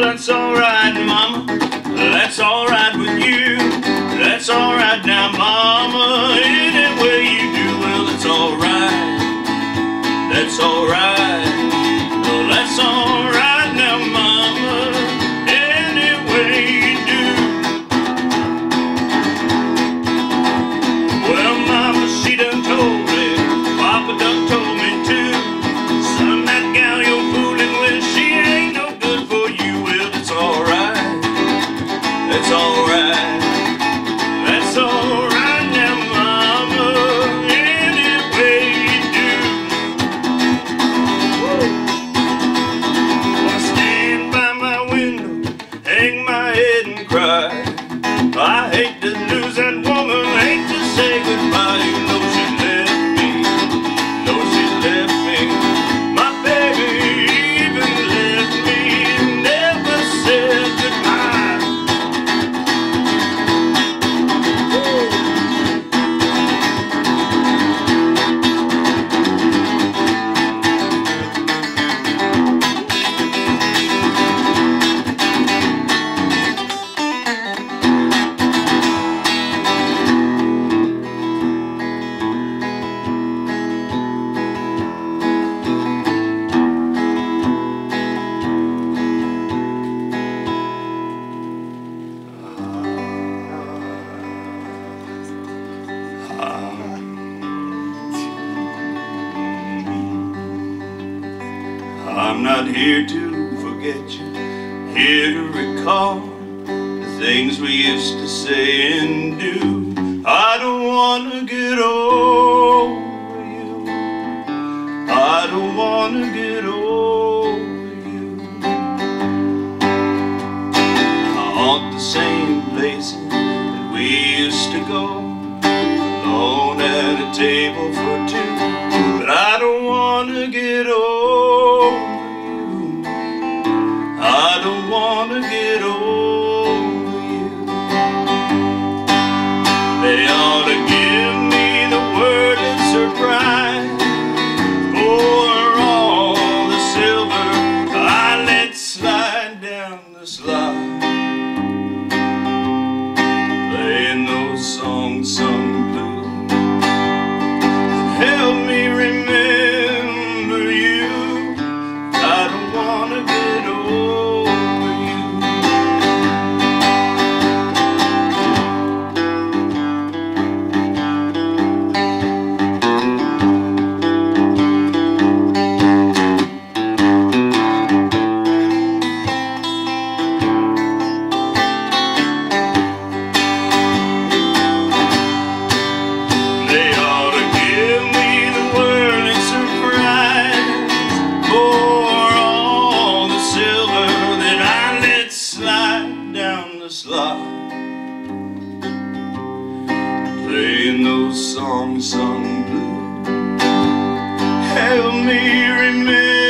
that's alright, Mama. That's alright with you. That's alright now, Mama. Any way you do, well, it's alright. That's alright. Well, that's alright You I'm not here to forget you, here to recall the things we used to say and do. I don't want to get over you. I don't want to get over you. I haunt the same places that we used to go, alone at a table for two. But I don't want to get over to get over slide. Playing those songs sung blue. Help me remember